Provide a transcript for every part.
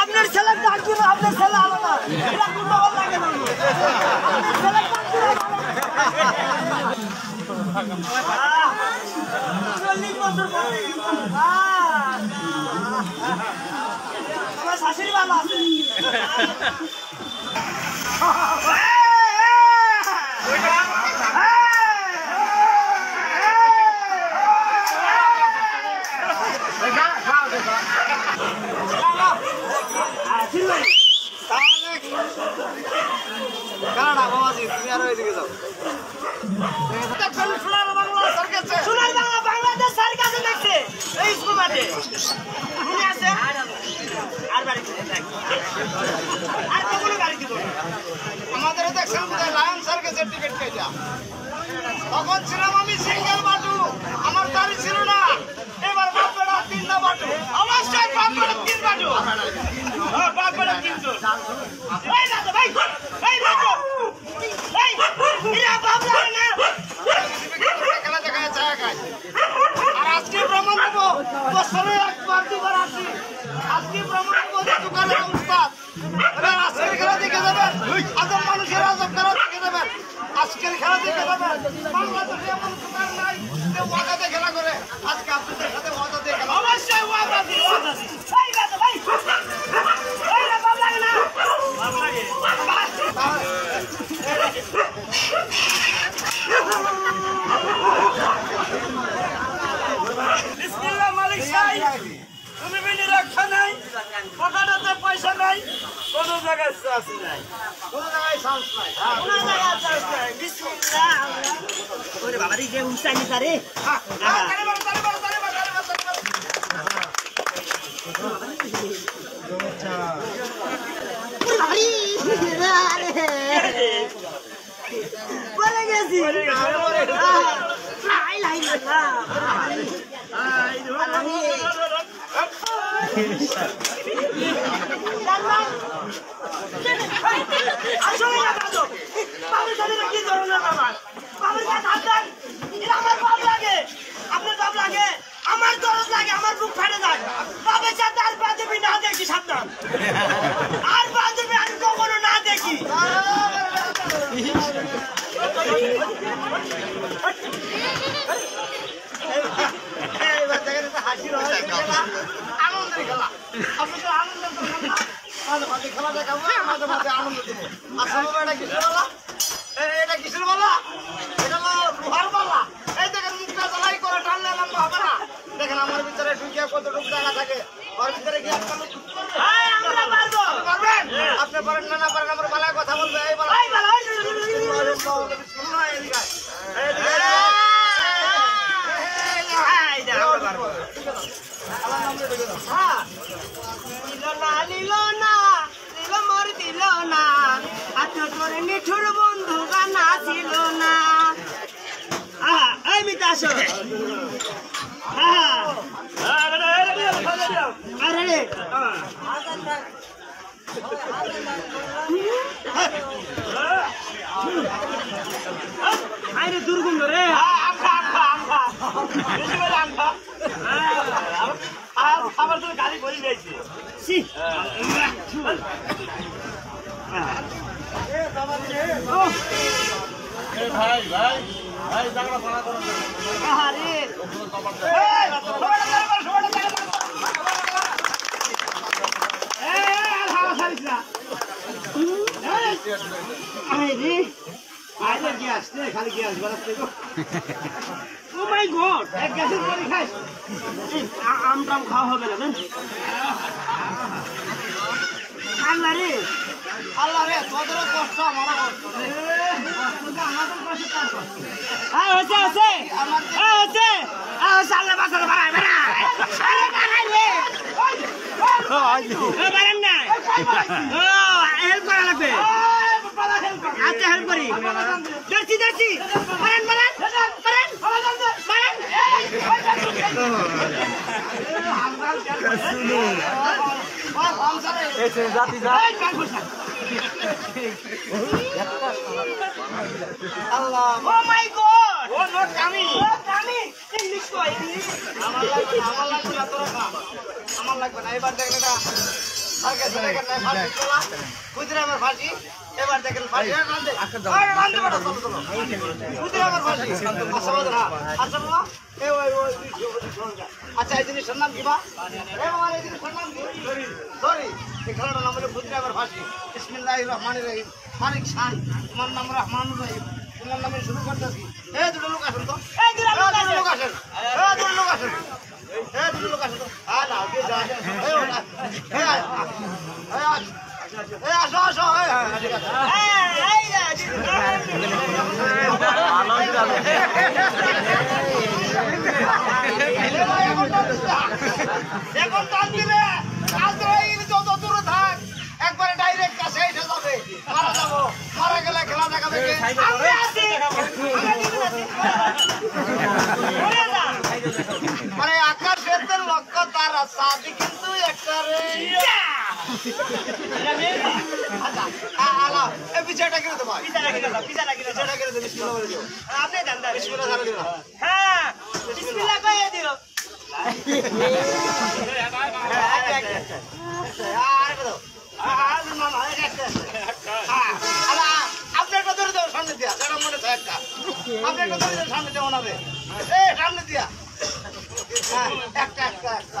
আপনার ছেলে ডাক আপনার ছেলে আলাদা। এটা কোন লাগে না। আপনার ছেলে আমার শাশুড়ি ভালো আছে কানাডা বাবাজি তুমি আরও এদিকে যাও সোনার বাংলা সরকার সোনার বাংলা বাংলাদেশ স্যার কাছে দেখছে এই মনে আছে আর বাড়ি আর কখনো গাড়ি দিব আমাদের তখন ছিলাম আমি সিঙ্গেল বাটু আমার গাড়ি ছিল না এবার বাপেরা তিনটা বাটু অবশ্যই বাপেরা তিন বাটু বাপেরা কিন্তু এই দাদা ভাই এই দাদা এই ইয়া বাবলা না খেলা দেখায় চা খায় আর আজকে প্রমাণ দেবো বছরে একবার দুবার আসি। আজকে দেবো যে দোকানে উস্তাদ। এবার আজকের খেলা দেখে যাবেন মানুষের আজব দেখে যাবেন আজকের খেলা দেখে যাবেন বাংলাদেশে এমন দোকান নাই যে ওয়াকাতে খেলা করে। আজকে আপনাদের তুমি বিনি রক্ষা নাই পকেটে পয়সা নাই কোন জায়গায় চাষ নাই। কোন জায়গায় চান্স নাই কোন জায়গায় চাষ নাই বিসমিল্লাহ ওরে বাবা রে যে উঁচাই নি তারে তারে আমার দরদ লাগে আমার বুক ফেটে যায়। বাবার সাথে আর বাদবি না দেখি সাবধান আর বাদবি আমি কখনো না দেখি এইবার দেখেন একটা হাসির হয়, খেলা, আনন্দের খেলা। আপনি তো আনন্দের খেলা না। মাঝে মাঝে খেলা দেখাবো, মাঝে মাঝে আনন্দ দেবো। আচ্ছা বাবা, এ- এটা কিসের বালা? এটা লোহার বালা। এই দেখেন, মুখটা জ্বালাই করে টানলে না। দেখেন, আমার ভিতরে ঢুকিয়ে কতটুকু জায়গা থাকে ওর ভিতরে কি আপনার এই, আমরা পারব পারবেন আপনি পারেন না না পারেন আমার বালায় কথা বলবে এই বালা এই বালা, এই, এদিকে এদিকে এই, এই, আমরা পারব। হ্যাঁ। দিল না, দিল না, দিল মোর দিল না। আজ তোর নিঠুর বন্ধু গানা ছিল না। আহা, এই মিতা আসো। আহা। আরে রে। আরে দুর্গন্ধ রে আমার তো গাড়ি নিয়েছি সি ভাই ভাই ভাই জায়গা ভাড়া করো আরে আরে আরে গ্যাস নে খালি গ্যাস বাড়াতে গো ও মাই গড এক গ্যাসের আম টাম খাওয়া হবে না আল্লাহ রে আল্লাহ রে তোদেরও কষ্ট আমারও কষ্ট। আচ্ছা হেল্প করি। দেখছি দেখছি। বাড়ান। বাড়ান বাড়ান। আল্লাহ আমার লাগবে না আমার লাগবে না আমার লাগবে না এবার দেখেন এটা সার্কাস দেখেন না তোলা ক্ষুদিরামের ফাঁসি এবার দেখেন ফাঁসি। এ, রান্ধে বেটা, চলো, চলো। ক্ষুদিরামের ফাঁসি। আচ্ছা বাদ আচ্ছা বাবা আচ্ছা এই জিনিসটার নাম কি বা? বাবা এই জিনিসটার নাম কি? ধরি এই খেলাটার নাম হলো ক্ষুদিরামের ফাঁসি। বিসমিল্লাহির রহমানির রহিম। মালিক শান। তোমার নাম রহমানুর রহিম। তোমার নামে শুরু করতেছি। এ দুটো লোক আসেন তো। এই দুটো লোক আসেন। লোক আসেন। এ দুটো লোক আসেন। এ দুটো লোক আসেন। তো আ না হ্যাঁ, হ্যাঁ, এই এখন টান দিলে যত দূরে থাক একবারে ডাইরেক্ট কাছে এসে যাবে মারা যাব মারা গেলে খেলা দেখাবে কে আমি আছি, আমি দিদি আছি। ঘুরে যা। মানে আকাশের লক্ষ্য তারা সাদি কিন্তু একটা রে আচ্ছা আ- আলা এই পিছাটা কিনে দেবো পিজা রাখি দাও, পিজা রাখি দাও। পিছাটা কিনে দেবো বিসমিল্লাহ বলে দিও আপনি দেন, দেন। বিসমিল্লাহ করে দিও হ্যাঁ, বিসমিল্লাহ কইয়ে দিও। আপনি একটা ধরে দেবো সামনে দিয়া যেটা মনে হয় একটা আপনি একটা ধরে দেবো সামনে রে এ সামনে দিয়া হ্যাঁ, একটা একটা একটা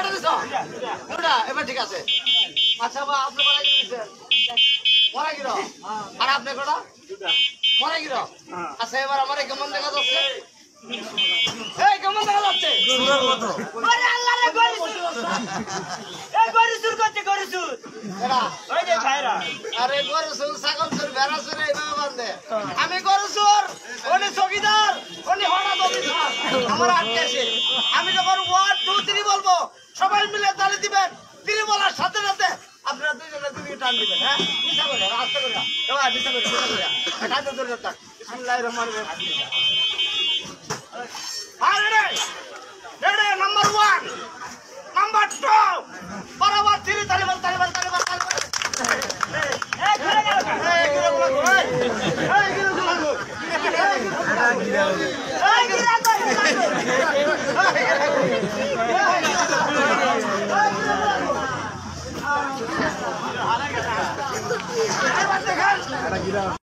কটা দিছো? দুটা, এবার ঠিক আছে। আচ্ছা বা আপনি মারা গেছেন মারা গেল আর আপনি কটা? মারা গেল আচ্ছা এবার আমার কেমন দেখা যাচ্ছে? এই কেমন দেখা যাচ্ছে? ওরে আল্লাহ রে, গরু চুর। এই গরু চুর করছে, গরু চুর। এরা। ওই যে ভাইরা। আরে গরু চোর ছাগল চোর ভেড়া চোর এইভাবে বান্ধে আমি গরু চোর উনি চকিদার উনি হঠাৎ অফিসার। আমার আটকেছে আমি যখন ওয়ান টু থ্রি বলব সবাই মিলে তালি দিবেন তিনি বলার সাথে সাথে আপনারা দুইজনে দুই টান দিবেন হ্যাঁ? নিশা করে। এবার আর রেডি? Number number tranquila.